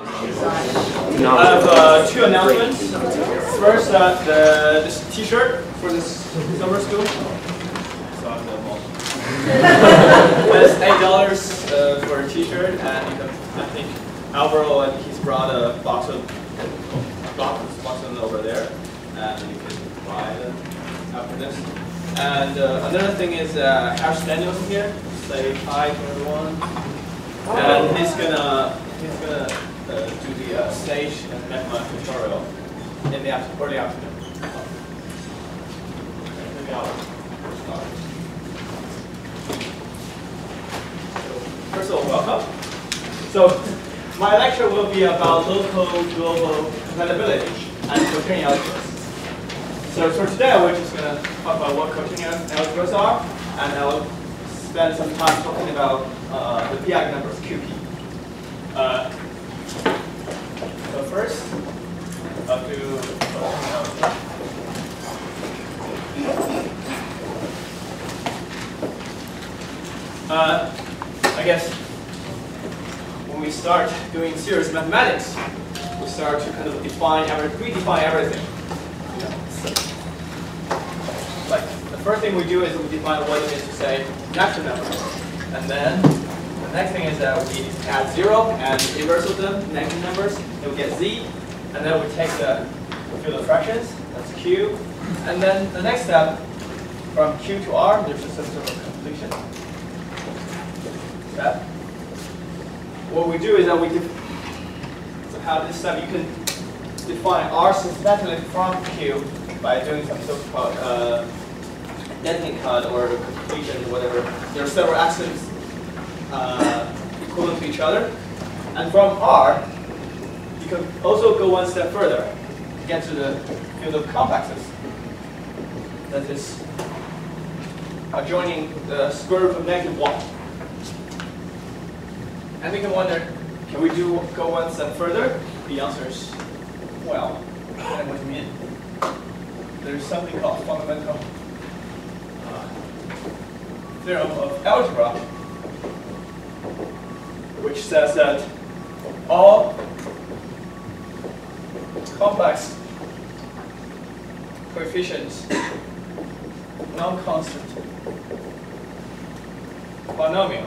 I have uh, two announcements. First, uh, the this T-shirt for this summer school. So I have. It's eight dollars uh, for a T-shirt, and I think Alvaro and he's brought a box of box, box of over there, and you can buy them after this. And uh, another thing is uh, Harris Daniels is here. Say hi to everyone. And he's gonna he's gonna uh, do the uh, Sage and magma tutorial in the after, early afternoon. So, First of all, welcome. So my lecture will be about local global compatibility and Quaternion algebras. So for today, we're just gonna talk about what Quaternion algebras are, and I'll spend some time talking about uh, the p-adic numbers, QP. Uh, so first, I'll do Quaternion algebra. Uh, I guess when we start doing serious mathematics, we start to kind of define every, redefine everything. You like the first thing we do is we define what it means to say natural number, and then the next thing is that we add zero and inverse of them, negative numbers, and we get z, and then we take the field of fractions, that's q, and then the next step from q to r, there's just some sort of completion. Step. What we do is that we have this step. You can define R systematically from Q by doing some of uh, Dedekind cut or completion or whatever. There are several axioms uh, equivalent to each other. And from R, you can also go one step further, to get to the field of complexes. That is adjoining the square root of negative 1. And we can wonder, can we do go one step further? The answer is, well, I you mean. There's something called fundamental uh, theorem of algebra, which says that all complex coefficients, non-constant polynomial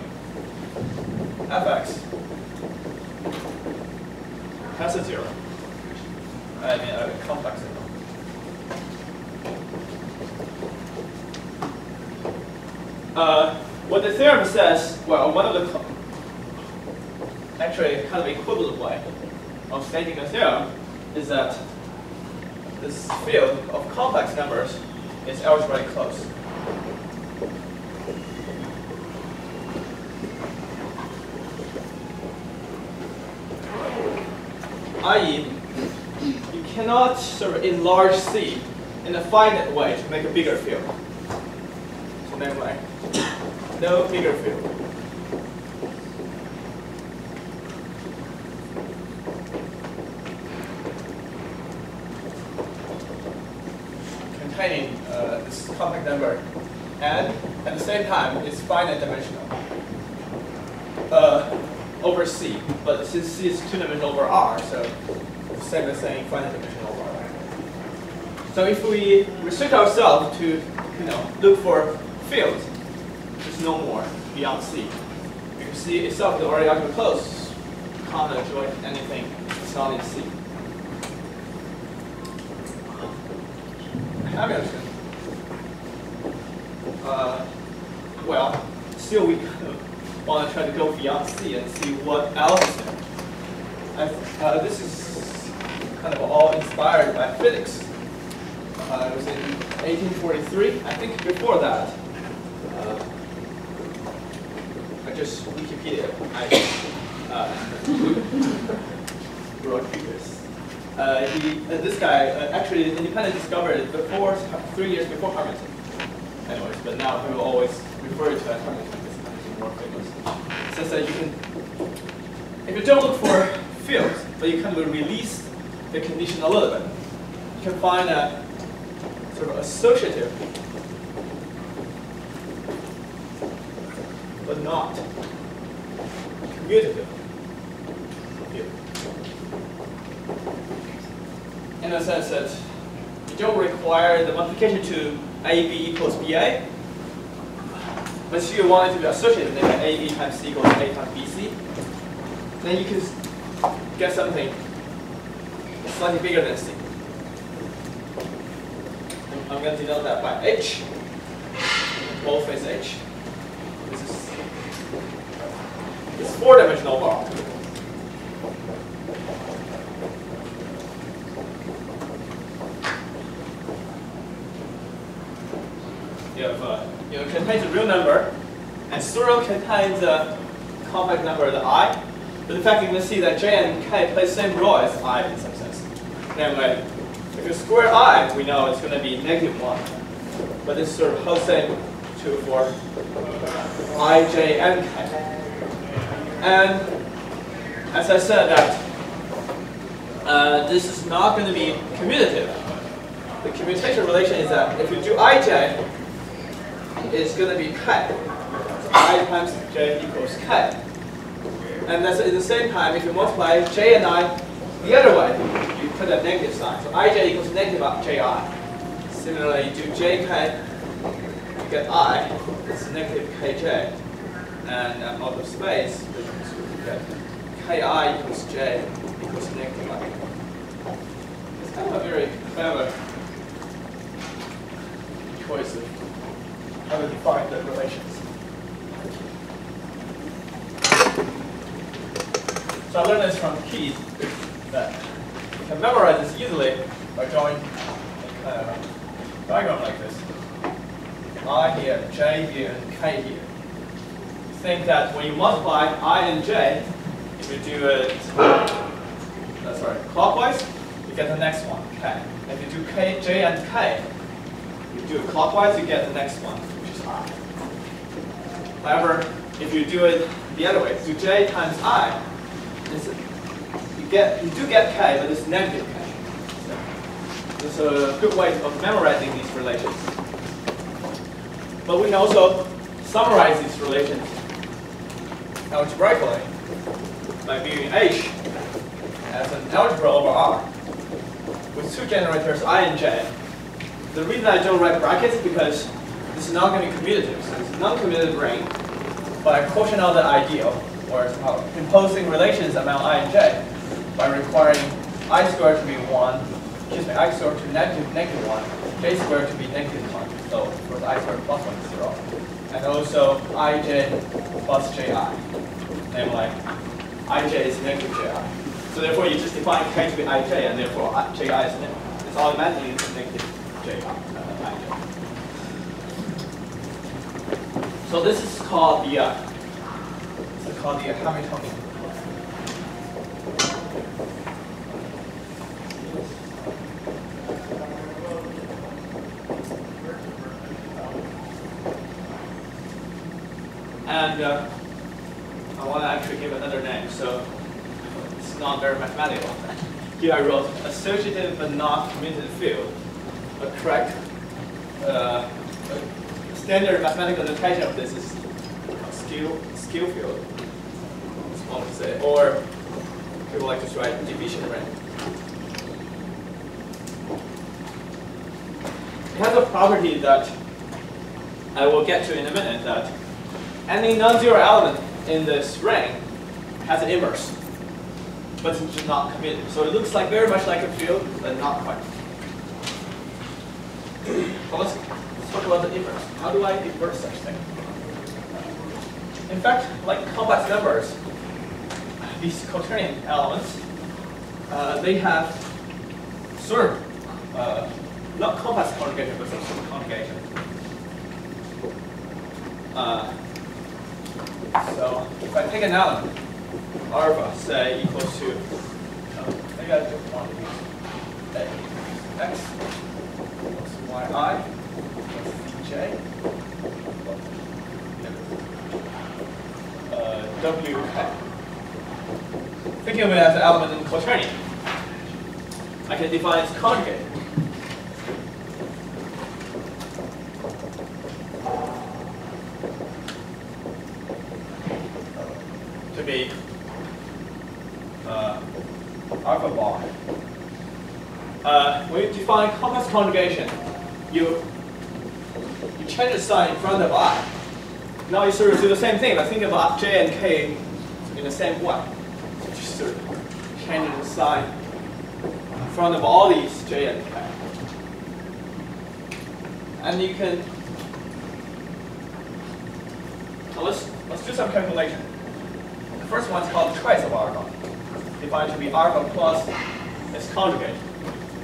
fx has a zero. I mean, a complex zero. Uh, what the theorem says, well, one of the, actually kind of equivalent way of stating the theorem is that this field of complex numbers is algebraically close. i.e., you cannot sort of enlarge C in a finite way to make a bigger field. So way, no bigger field. Containing uh, this complex number, and at the same time, it's finite dimensional. Over C, but since C is two dimensional over R, so the same as saying finite dimensional over R. So if we restrict ourselves to, you know, look for fields, there's no more beyond C. Because C itself is already algebra close, you can't adjoin anything that's not in C. Uh, well, still we want to try to go beyond C and see what else is there. Uh, this is kind of all inspired by physics. Uh, it was in 1843. I think before that, uh, I just Wikipedia. I uh, wrote this. Uh, he, uh, this guy uh, actually independently discovered it before, three years before Hamilton. Anyways, but now will always refer to as Hamilton more famous. That you can, if you don't look for fields, but you kind of release the condition a little bit, you can find a sort of associative, but not commutative In a sense that you don't require the multiplication to AB equals BA, but if you want it to be associated with AB times C equals A times BC, then you can get something slightly bigger than C. I'm going to denote that by H. Both is H. This is four-dimensional bar. You have uh, you know, contains a real number, and pseudo contains a compact number, of the i. But in fact, you can see that j and k play the same role as i in some sense. Namely, if you square i, we know it's going to be negative 1. But this sort of holds same true for i, j, and k. And as I said that uh, this is not going to be commutative. The commutation relation is that if you do ij, it's going to be k. i times j equals k. And that's at the same time, if you multiply j and i the other way, you put a negative sign. So ij equals negative ji. Similarly, you do jk, you get i, it's negative kj. And um, out of space, you get ki equals j equals negative i. It's kind of a very clever choice of how to define the relations. So I learned this from Keith that you can memorize this easily by drawing a kind diagram like this. I here, J here, and K here. You think that when you multiply I and J, if you do it uh, sorry, clockwise, you get the next one, K. If you do K, J and K, you do it clockwise, you get the next one. However, if you do it the other way, do J times I, you get you do get k, but it's negative k. So it's a good way of memorizing these relations. But we can also summarize these relations algebraically by viewing H as an algebra over R with two generators I and J. The reason I don't write brackets is because is not going to be commutative. So it's non-commutative ring, but I quotient out the ideal or uh, imposing relations among i and j by requiring i squared to be 1, excuse me, i squared to negative, negative 1, j squared to be negative 1. So for the i squared plus 1 is 0. And also ij plus ji. Namely, ij is negative ji. So therefore you just define k to be ij and therefore ji is negative. It's automatically negative ji. Uh, so this is called the uh, called the Hamiltonian. And uh, I want to actually give another name, so it's not very mathematical. Here I wrote associative but not commutative field. A correct uh, standard mathematical notation of this is skill, skew field want to say, or people like to write division ring. It has a property that I will get to in a minute that any non-zero element in this ring has an inverse, but it's not commuted. So it looks like very much like a field, but not quite. Well, about the inverse. How do I invert such thing? In fact, like complex numbers, these quaternion elements, uh, they have of, uh, not complex conjugation, but some sort of conjugation. Uh, so if I take an element, alpha, say, equals to, uh, maybe I want to use a, x plus yi j, uh, w Thinking of it as an element in quaternion, I can define its conjugate. To be uh. Uh, when define complex conjugation, you you change the sign in front of i. Now you sort of do the same thing, but think about j and k in the same way. So just sort of change the sign in front of all these j and k. And you can so let's let's do some calculation. The first one is called trace of alpha, defined to be alpha plus its conjugate.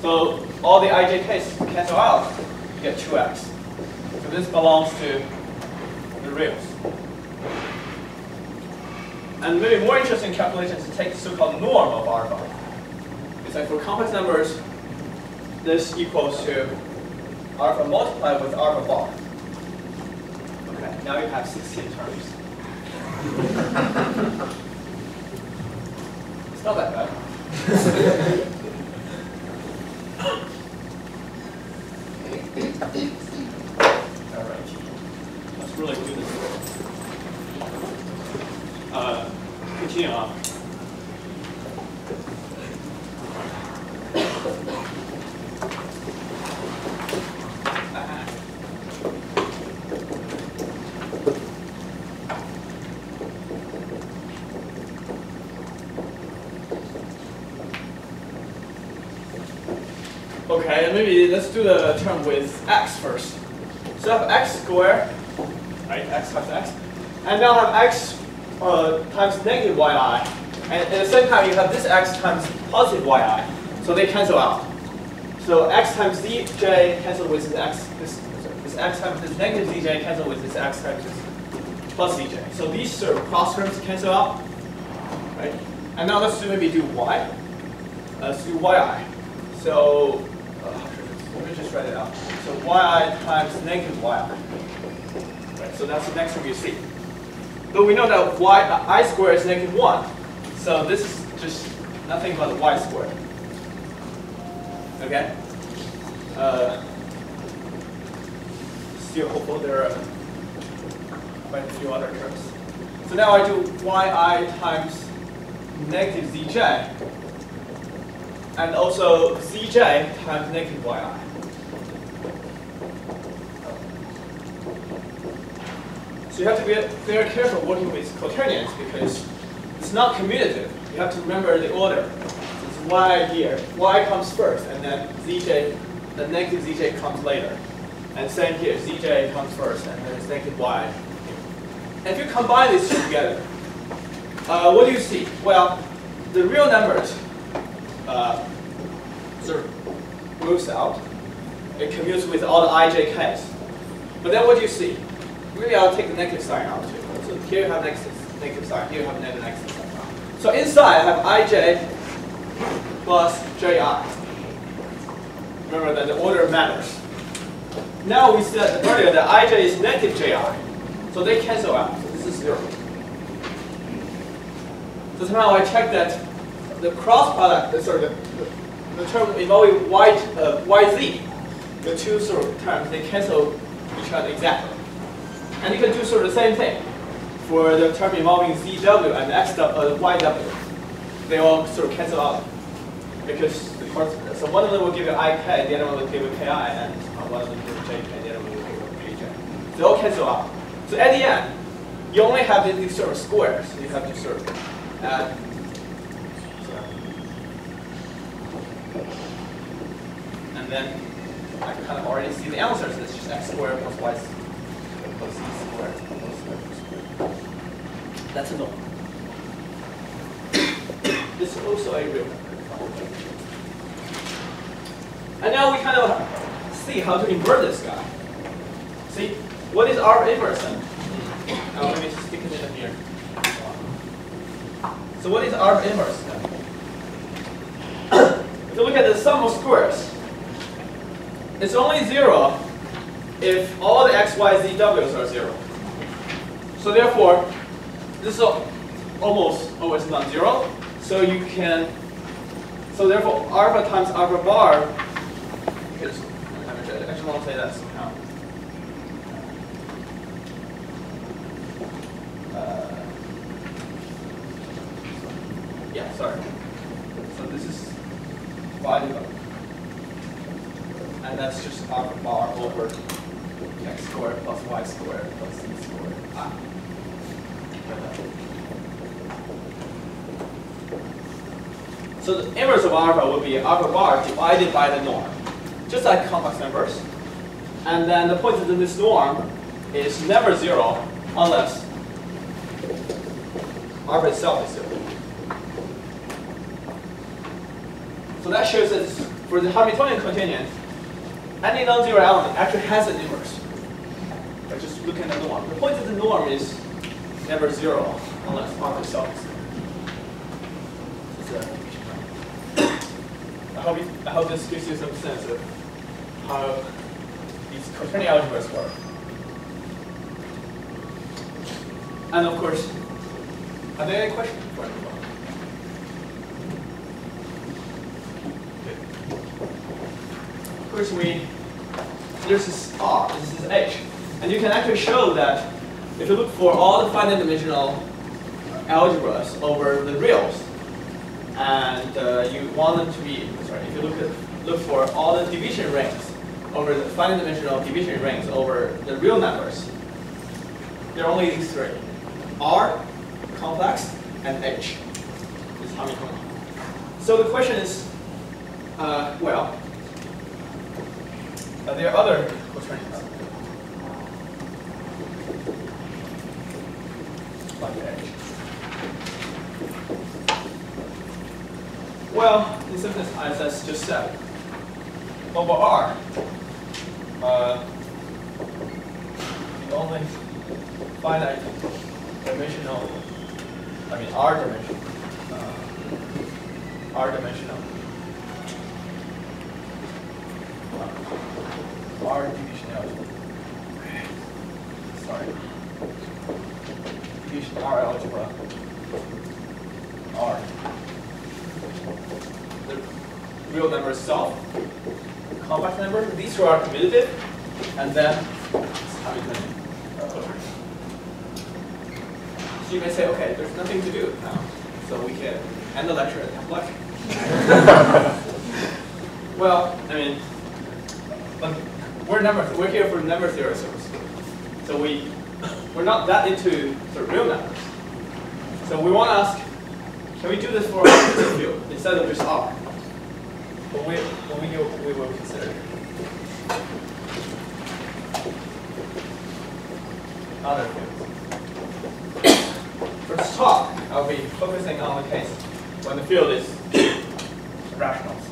So all the ijk's cancel out, you get 2x. So this belongs to the reals. And maybe more interesting calculation is to take the so-called norm of alpha. It's like for complex numbers, this equals to alpha multiplied with alpha bar. Okay, now you have 16 terms. it's not that bad. All right, let's really do this. Uh, continue on. Okay, maybe let's do the term with x first. So I have x squared, right, x times x, and now I have x uh, times negative yi, and at the same time you have this x times positive yi, so they cancel out. So x times zj cancel with this x, this, this x times this negative zj cancel with this x times this plus zj. So these sort of cross terms cancel out, right? And now let's do, maybe do y. Let's do yi. So write it out. So yi times negative yi. Right, so that's the next one you see. But we know that y uh, i squared is negative 1. So this is just nothing but y squared. Okay? Uh, still hopeful there are quite a few other terms. So now I do yi times negative zj and also zj times negative yi. So you have to be very careful working with quaternions because it's not commutative. You have to remember the order. It's y here. y comes first, and then zj, the negative zj comes later. And same here, zj comes first, and then it's negative y. And if you combine these two together, uh, what do you see? Well, the real numbers uh, sort of moves out. It commutes with all the ijk's. But then what do you see? Maybe I'll take the negative sign out too. So here you have negative, negative sign, here you have negative, negative sign. So inside I have ij plus ji. Remember that the order matters. Now we said earlier that ij is negative ji. So they cancel out. So this is zero. So somehow I check that the cross product, uh, sorry, the, the, the term involving y, uh, yz, the two sort of terms, they cancel each other exactly. And you can do sort of the same thing for the term involving zw and xw, uh, yw. They all sort of cancel out because the so one of them will give you ik, the other one will give you ki, and one of them will give you jk, the other one will give you kj. They all cancel out. So at the end, you only have these sort of squares. You have to sort of add. And then I kind of already see the answers. It's just x squared plus y plus squared plus y squared. That's a norm. this is also a real. And now we kind of see how to invert this guy. See, what is our inverse then? Now let me stick it in here. So what is our inverse then? if you look at the sum of squares, it's only zero if all the x, y, z, w's are zero. So therefore, this is almost always non-zero. So you can, so therefore alpha times alpha bar, because I actually want to say that somehow. Uh, yeah, sorry. So this is divided and that's just alpha bar over x squared plus y squared plus z squared. So the inverse of alpha would be alpha bar divided by the norm, just like complex numbers. And then the point is this norm is never zero unless alpha itself is zero. So that shows that for the Hamiltonian quaternion, any non-zero element actually has an inverse. By just looking at the norm. The point of the norm is never zero unless alpha itself is zero. I hope, I hope this gives you some sense of how these quaternion algebras work. And of course, are there any questions move? Of course, we there's this R, this is H, and you can actually show that if you look for all the finite dimensional algebras over the reals, and uh, you want them to be sorry, if you look at look for all the division rings over the finite dimensional division rings over the real numbers, there are only these three. R, complex, and H is. So the question is, uh, well, uh, there are other quaternions. Well, in simplest as I just said, over R, uh, the only finite dimensional, I mean R dimensional, uh, R dimensional, uh, R algebra. Sorry. Division R algebra. R. The real number itself, compact number, these two are commutative, and then it's So you may say, okay, there's nothing to do now, so we can end the lecture and have lunch. well, I mean, but we're number we're here for number service, so we we're not that into the real numbers. So we want to ask, can we do this for a field instead of just R? But we when we do, we will consider other fields. For this talk, I'll be focusing on the case when the field is rationals.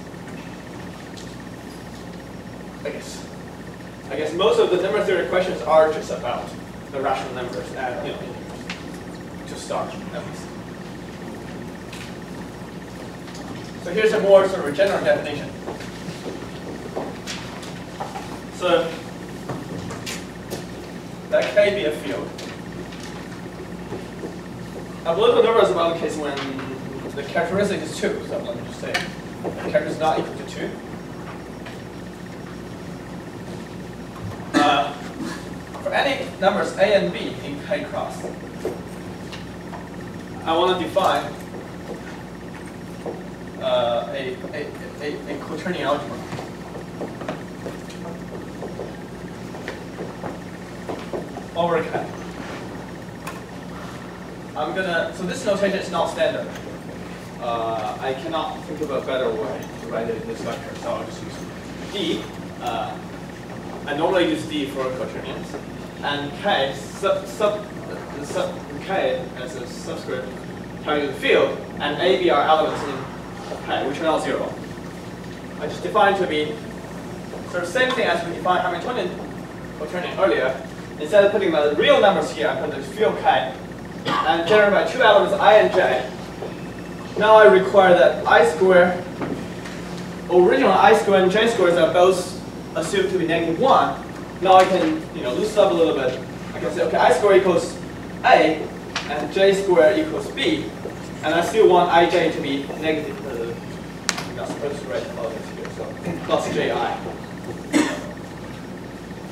I guess. I guess most of the number theory questions are just about the rational numbers and you know to start at least. So here's a more sort of general definition. So that can be a field. Analytical number is about the case when the characteristic is 2. So let me just say the character is not equal to 2. Uh, for any numbers a and b in K cross, I want to define uh, a, a, a, a quaternion algebra. Over K. I'm gonna, so this notation is not standard. Uh, I cannot think of a better way to write it in this lecture, so I'll just use D. Uh, I normally use D for quaternions. And K, sub, sub, sub, K as a subscript telling you the field, and A, B are elements in K, which are not zero. I just define to be sort of same thing as we defined Hamiltonian quaternion earlier. Instead of putting the real numbers here, I put the field K, and generate by two elements i and j. Now I require that i square, original i square and j squares are both assumed to be negative 1. Now I can you know, loosen up a little bit. I can say, okay, i square equals a, and j square equals b, and I still want ij to be negative. Uh, I'm not supposed to write all this here, so plus ji.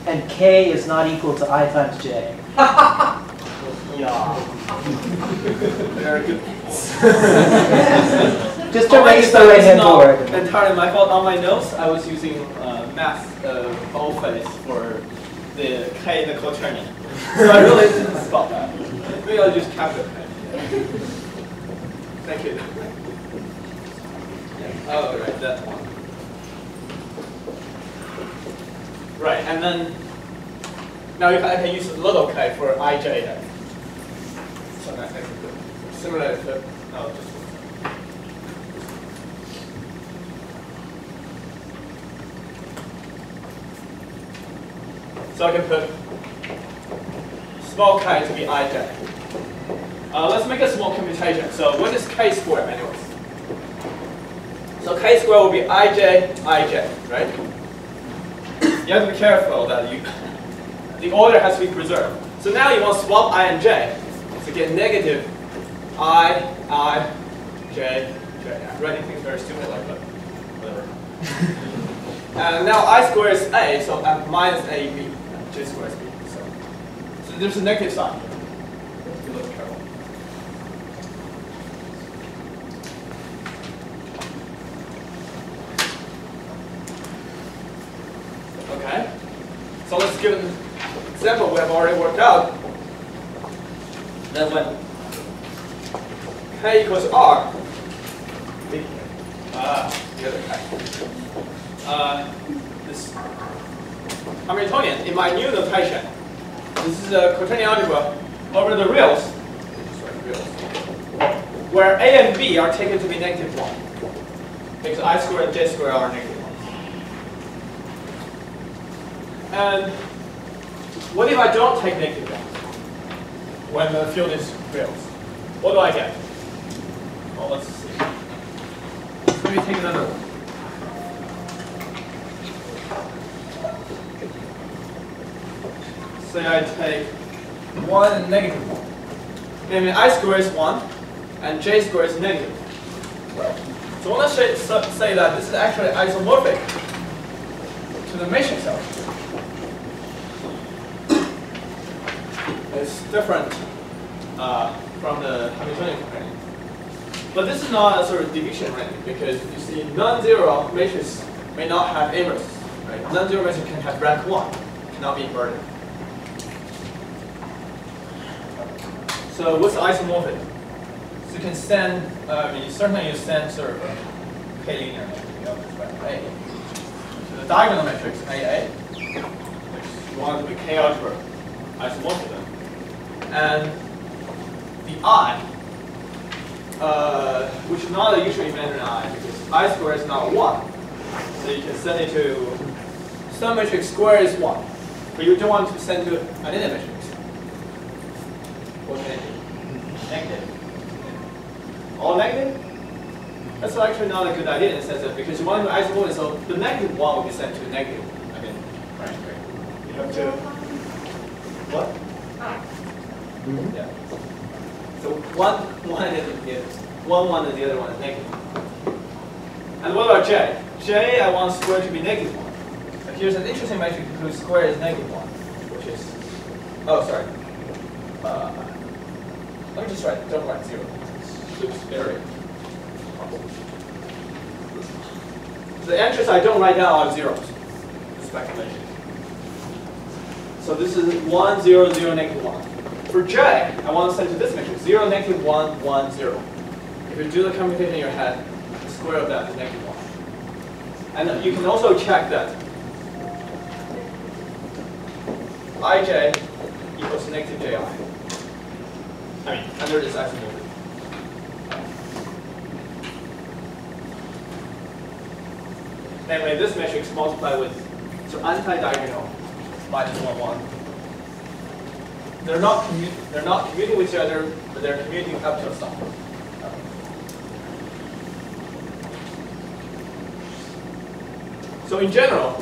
And k is not equal to i times j. Yeah. Very good. Just to Only raise the that right hand forward. Entirely my fault. On my notes, I was using uh, math uh, boldface for the K in the quaternion. so I really didn't spot that. Maybe I'll just capital K. Thank you. Oh, right, that one. Right, and then now you can, I can use a little k for ij then. So that's actually good. Similar to, no, just So I can put small k to be ij. Uh, let's make a small computation. So what is k squared anyways? So k squared will be ij, ij, right? You have to be careful that you, the order has to be preserved. So now you want to swap i and j. So get negative i, i, j, j. I'm writing things very stupid like that. Whatever. and now i squared is a, so uh, minus ab. J squared is. So, there's a negative sign. Okay. So let's give an example we have already worked out. That when k equals r, ah, the other k. Uh, this Hamiltonian in my new notation. This is a quaternion algebra over the reals, where a and b are taken to be negative one, because i squared and j squared are negative one. And what if I don't take negative one when the field is reals? What do I get? Well, let's see. Let me take another one. Say I take 1 and negative 1. Meaning i squared is 1 and j squared is negative. So to say, that this is actually isomorphic to the matrix algebra. It's different uh, from the Hamiltonian quaternion. But this is not a sort of division ring because you see non-zero matrix may not have inverse. Right? Non-zero matrix can have rank 1, cannot be inverted. So what's isomorphic? So you can stand, uh, I mean, certainly you stand sort of a k-linear right? So the diagonal matrix, AA, which you want to be k-algebra isomorphism, and the I, uh, which is not a usually imaginary I, because I squared is not 1. So you can send it to some matrix square is 1. But you don't want to send to an inner matrix. What's negative? Negative. All negative? That's actually not a good idea in the sense that because you want to isomorph, so the negative 1 will be sent to negative. I mean, right, right. You have to. What? Mhm. Yeah. So one, one is yeah, one, one, and the other one is negative. And what about j? j, I want square to be negative one. But here's an interesting matrix whose square is negative one, which is, oh, sorry. Uh, let me just write, don't write zero. Area. The answers I don't write down are zeros. Speculation. So this is 1, 0, 0, negative 1. For j, I want to send to this matrix, 0, negative 1, 1, 0. If you do the computation in your head, the square of that is negative 1. And you can also check that ij equals negative ji. I mean, under this isomorphism. Namely, this matrix multiplied with so anti-diagonal minus 1, 1. They're not they're not commuting with each other, but they're commuting up to a stop. So in general,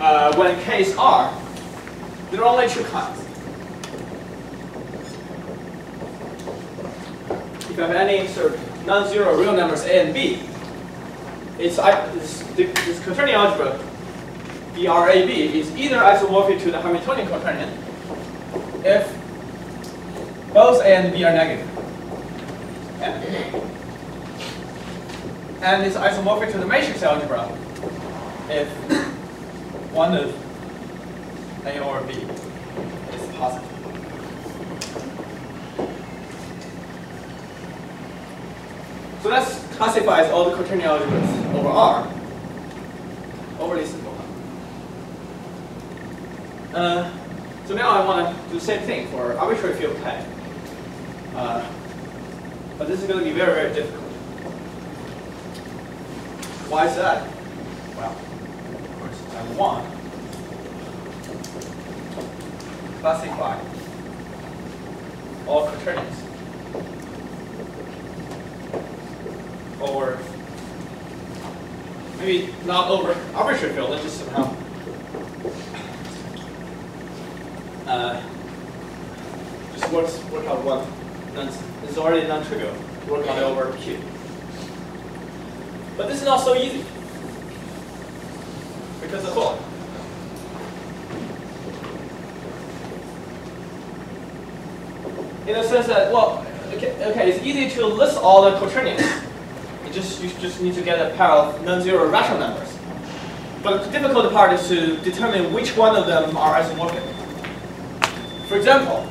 uh, when k is r, are only two kinds. If you have any sort of non-zero real numbers a and b, it's, I- this, this quaternion algebra, DRAB, is either isomorphic to the Hamiltonian quaternion if both A and B are negative. Okay? And it's isomorphic to the matrix algebra if one of A or B is positive. So that classifies all the quaternion algebras over R. Overly simple. Uh, so now I want to do the same thing for arbitrary field K. Uh, but this is going to be very, very difficult. Why is that? Well, of course, I want to classify all quaternions over, maybe not over arbitrary field, let's just somehow uh, just works, work out one. It's already non-trivial. Work on it over Q. But this is not so easy. Because of what? In the sense that, well, okay, okay, it's easy to list all the quaternions. You just, you just need to get a pair of non-zero rational numbers. But the difficult part is to determine which one of them are isomorphic. For example,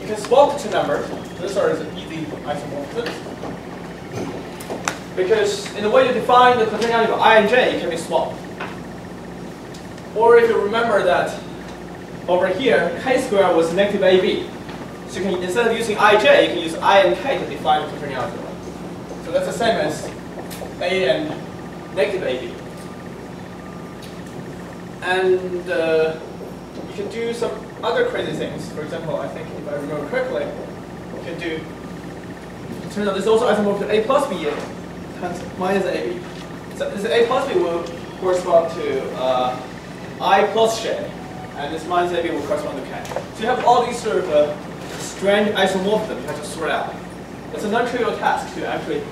you can swap two numbers. This is an easy isomorphism. Because in the way you define the quaternion of i and j, it can be swapped. Or if you remember that over here, k squared was negative ab. So you can, instead of using ij, you can use i and k to define the quaternion algebra. So that's the same as a and negative ab. And uh, you can do some other crazy things. For example, I think if I remember correctly, you can do, it turns out this is also isomorphic to a plus b times minus AB. So this A plus B will correspond to uh, I plus J, and this minus AB will correspond to K. So you have all these sort of uh, strange isomorphisms you have to sort out. It's a non-trivial task to actually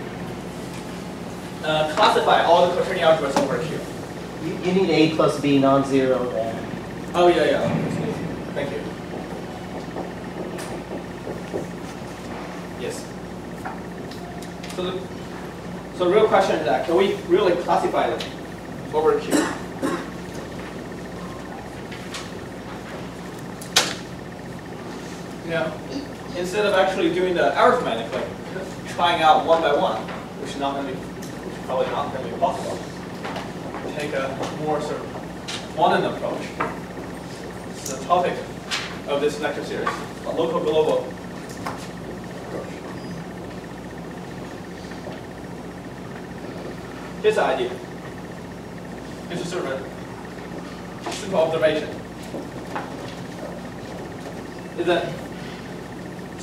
uh, classify all the quaternion algebras over here. You, you need A plus B non-zero then. Oh yeah, yeah. Thank you. Yes. So the so the real question is that, can we really classify them over Q? You know, instead of actually doing the arithmetic, like trying out one by one, which is not going to be, which is probably not going to be possible. Take a more sort of modern approach. This is the topic of this lecture series, a local global Here's the idea. Here's a sort of simple observation. Is that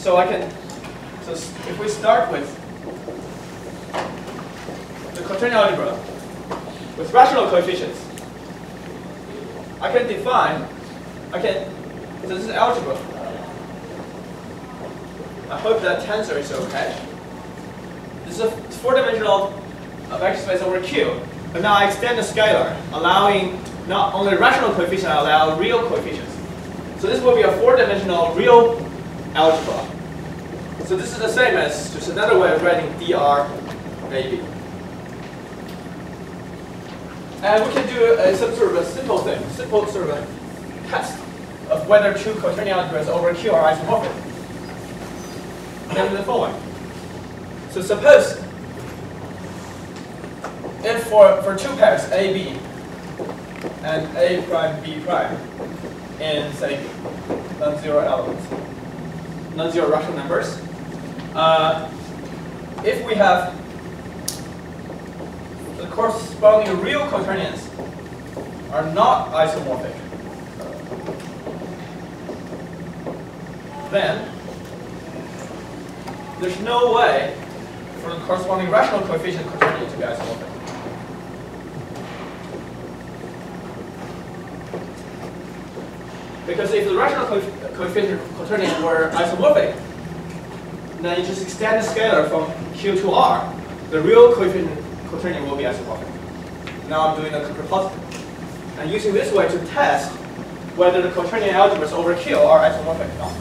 so I can so if we start with the quaternion algebra with rational coefficients, I can define I can so this is algebra. I hope that tensor is okay. This is a four-dimensional vector space over Q. But now I extend the scalar, allowing not only rational coefficients, I allow real coefficients. So this will be a four-dimensional real algebra. So this is the same as just another way of writing dr AB. And we can do a, some sort of a simple thing, simple sort of a test of whether two quaternion algebras over Q are isomorphic. And the following. So suppose if for, for two pairs, AB and A prime, B prime, in, say, non-zero elements, non-zero rational numbers, uh, if we have the corresponding real quaternions are not isomorphic, then there's no way for the corresponding rational coefficient quaternion to be isomorphic. Because if the rational coefficient quaternion were isomorphic, now you just extend the scalar from Q to R. The real coefficient, will be isomorphic. Now I'm doing the compositing. And using this way to test whether the quaternion algebras over Q are isomorphic or not.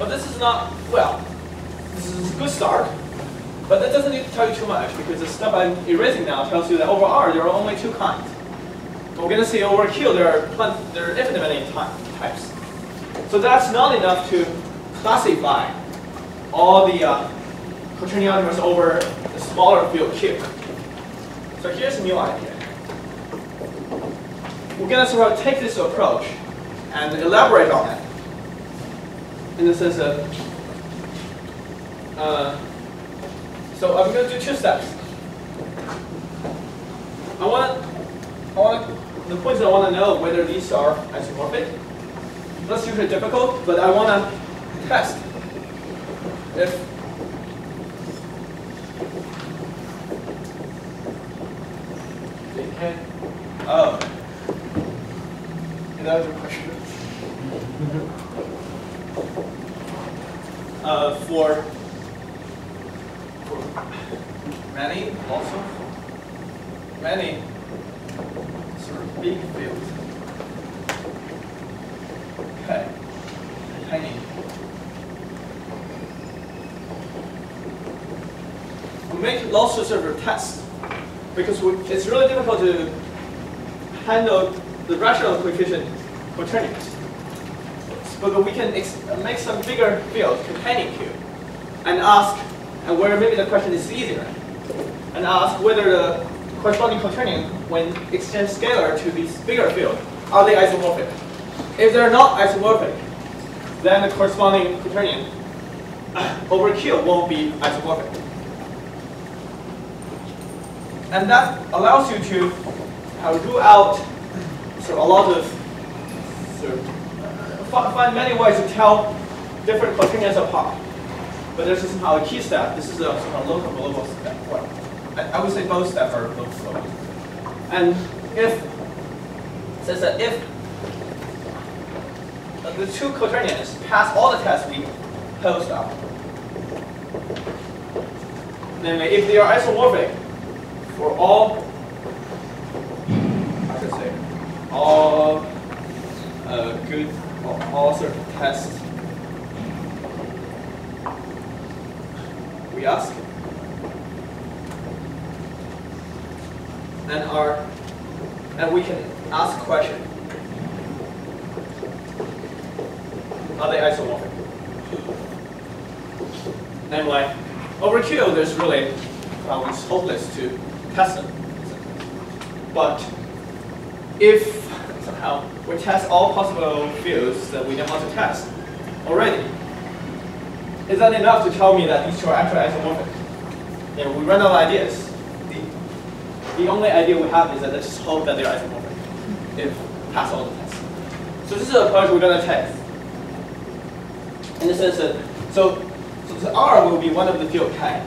But this is not, well, this is a good start. But that doesn't need to tell you too much, because the stuff I'm erasing now tells you that over R, there are only two kinds. But we're going to see over Q, there are, plenty, there are infinite many types. So that's not enough to classify all the uh, quaternions over the smaller field Q. So here's a new idea. We're going to sort of take this approach and elaborate on it in the sense of, uh, so I'm going to do two steps. I want, I want the points I want to know whether these are isomorphic. That's usually difficult, but I want to test if they can. Oh, that was a question. uh, for, for many also many sort of big fields. Okay, tiny. We make sort of tests because we, it's really difficult to handle the rational coefficient quaternions but we can make some bigger field containing Q and ask, and where maybe the question is easier, and ask whether the corresponding quaternion, when extend scalar to this bigger field, are they isomorphic? If they're not isomorphic, then the corresponding quaternion over Q won't be isomorphic. And that allows you to uh, rule out sort of a lot of sort of find many ways to tell different quaternions apart. But this is somehow a key step. This is a sort of local global step. Well, I, I would say both steps are local global. And if says that if the two quaternions pass all the tests we posed up, namely if they are isomorphic for all, I should say, all uh, good all sort of tests we ask and are and we can ask a are they isomorphic namely over Q there's really well, it's hopeless to test them but if somehow we test all possible fields that we know how to test already. Is that enough to tell me that these two are actually isomorphic? Yeah, we run out of ideas. The, the only idea we have is that let's just hope that they're isomorphic if pass all the tests. So this is the approach we're going to take. In the sense that, so, so R will be one of the field K.